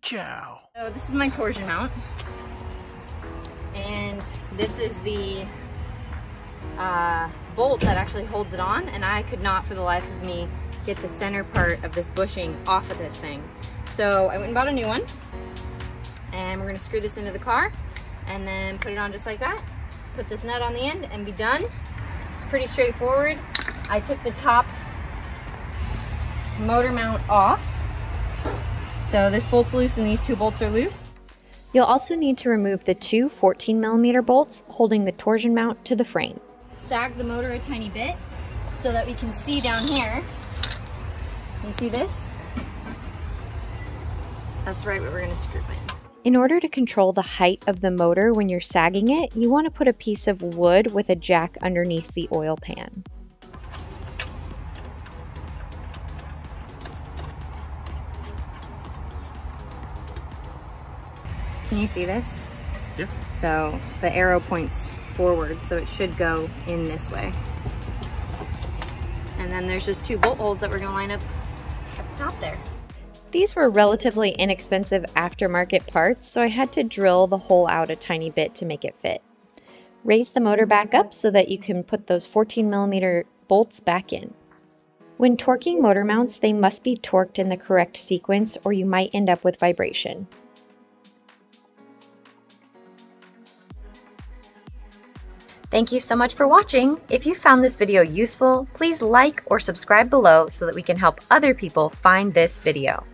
Ka-chow. So this is my torsion mount. And this is the uh, bolt that actually holds it on. And I could not for the life of me get the center part of this bushing off of this thing. So I went and bought a new one. And we're gonna screw this into the car and then put it on just like that. Put this nut on the end and be done. It's pretty straightforward. I took the top motor mount off. So this bolt's loose and these two bolts are loose. You'll also need to remove the two 14 millimeter bolts holding the torsion mount to the frame. Sag the motor a tiny bit so that we can see down here. You see this? That's right what we're gonna screw in. In order to control the height of the motor when you're sagging it, you want to put a piece of wood with a jack underneath the oil pan. Can you see this? Yeah. So the arrow points forward, so it should go in this way. And then there's just two bolt holes that we're gonna line up at the top there. These were relatively inexpensive aftermarket parts, so I had to drill the hole out a tiny bit to make it fit. Raise the motor back up so that you can put those 14 millimeter bolts back in. When torquing motor mounts, they must be torqued in the correct sequence or you might end up with vibration. Thank you so much for watching. If you found this video useful, please like or subscribe below so that we can help other people find this video.